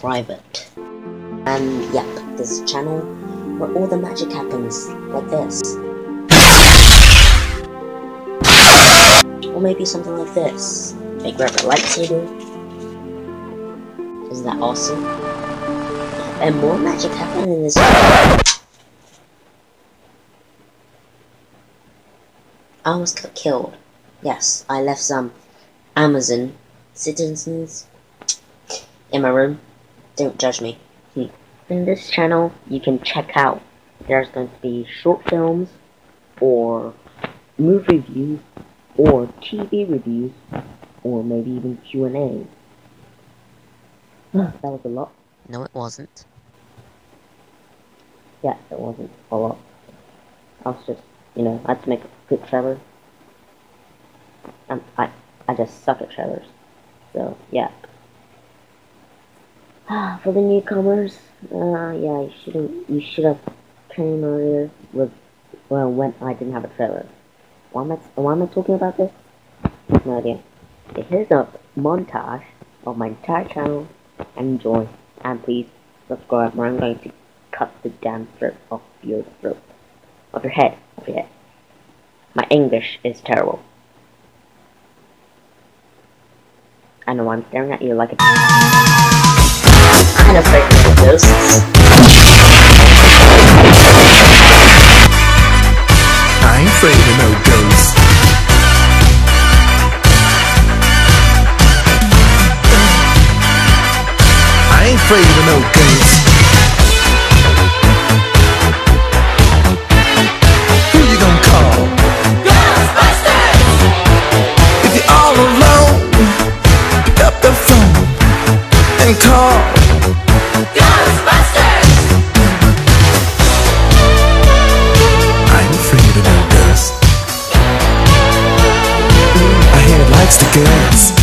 private. And yep, this a channel where all the magic happens like this. Or maybe something like this. They grab a lightsaber. Isn't that awesome? And more magic happening in this I was killed. Yes, I left some Amazon citizens in my room. Don't judge me. Hmm. In this channel, you can check out. There's going to be short films, or movie reviews, or TV reviews, or maybe even Q&A. that was a lot. No, it wasn't. Yeah, it wasn't a lot. I was just, you know, I had to make a good trailer. I, I just suck at trailers. So, yeah. For the newcomers, uh, yeah, you shouldn't, you should have came earlier with, well, when I didn't have a trailer. Why am I, why am I talking about this? No idea. Here's a montage of my entire channel. Enjoy, and please subscribe or I'm going to cut the damn throat off your throat. Of your head, of your head. My English is terrible. I know I'm staring at you like a kind of afraid of ghosts. I ain't afraid of no ghosts. I ain't afraid of no ghosts. gets